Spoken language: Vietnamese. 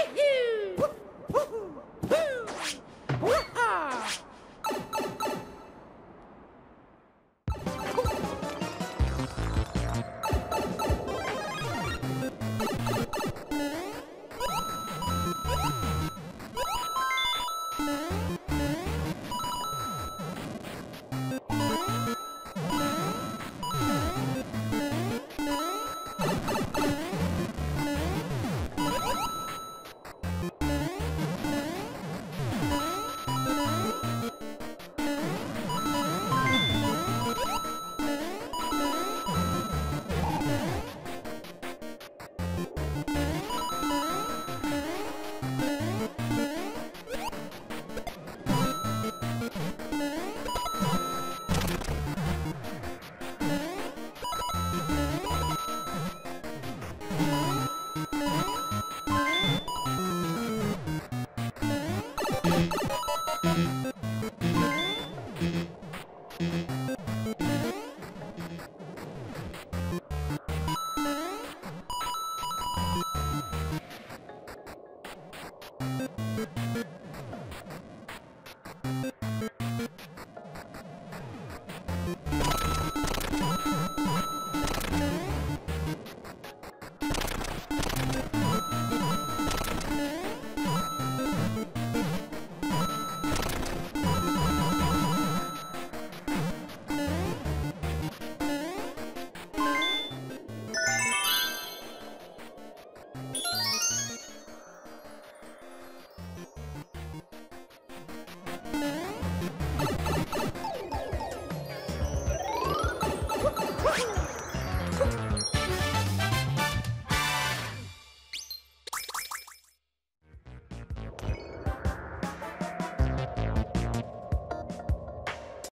Woohoo! Mm-hmm. Yeah.